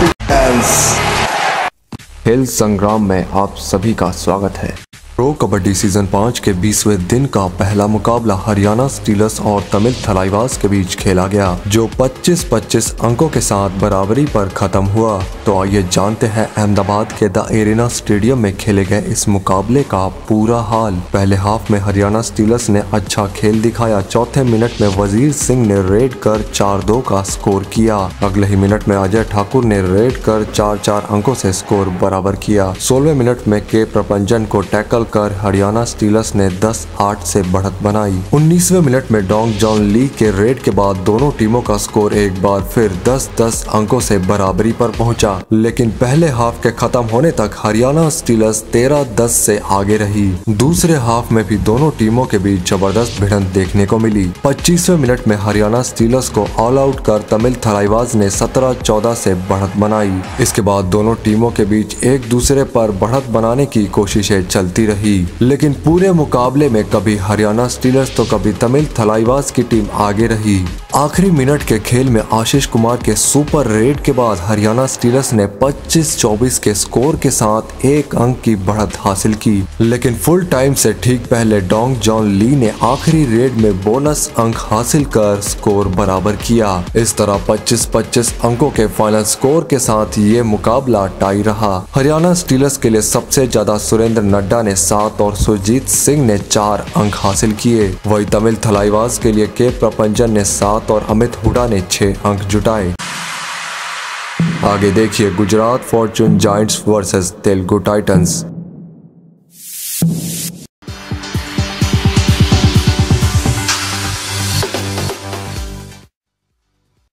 begins. संग्राम में आप सभी का स्वागत है प्रो कबड्डी सीज़न पाँच के बीसवें दिन का पहला मुकाबला हरियाणा स्टीलर्स और तमिल थलाईवास के बीच खेला गया, जो 25-25 अंकों के साथ बराबरी पर खत्म हुआ। तो आइए जानते हैं अहमदाबाद के द एरिना स्टेडियम में खेले गए इस मुकाबले का पूरा हाल। पहले हाफ़ में हरियाणा स्टीलर्स ने अच्छा खेल दिखाया, चौथे मिनट में वज़ीर सिंह ने रेड कर चार दो का स्कोर किया। अगले ही मिनट में अजय ठाकुर ने रेड कर चार चार अंकों ऐसी स्कोर बराबर किया। सोलवे मिनट में के प्रपंजन को टैकल कर हरियाणा स्टीलर्स ने 10-8 से बढ़त बनाई। 19वें मिनट में डोंग जॉन ली के रेड के बाद दोनों टीमों का स्कोर एक बार फिर 10-10 अंकों से बराबरी पर पहुँचा। लेकिन पहले हाफ़ के खत्म होने तक हरियाणा स्टीलर्स 13-10 से आगे रही। दूसरे हाफ़ में भी दोनों टीमों के बीच ज़बरदस्त भिड़ंत देखने को मिली। 25वें मिनट में हरियाणा स्टीलर्स को ऑल आउट कर तमिल थलाईवाज ने 17-14 से बढ़त बनाई। इसके बाद दोनों टीमों के बीच एक दूसरे पर बढ़त बनाने की कोशिशें चलती रही। रही। लेकिन पूरे मुकाबले में कभी हरियाणा स्टीलर्स तो कभी तमिल थलाईवास की टीम आगे रही। आखिरी मिनट के खेल में आशीष कुमार के सुपर रेड के बाद हरियाणा स्टीलर्स ने 25-24 के स्कोर के साथ एक अंक की बढ़त हासिल की। लेकिन फुल टाइम से ठीक पहले डोंग जॉन ली ने आखिरी रेड में बोनस अंक हासिल कर स्कोर बराबर किया। इस तरह 25-25 अंकों के फाइनल स्कोर के साथ ये मुकाबला टाई रहा। हरियाणा स्टीलर्स के लिए सबसे ज़्यादा सुरेंद्र नड्डा ने सात और सुरजीत सिंह ने चार अंक हासिल किए। वही तमिल थलाईवास के लिए के प्रपंजन ने सात और अमित हुडा ने छह अंक जुटाए। आगे देखिए Gujarat Fortune Giants versus Telugu Titans.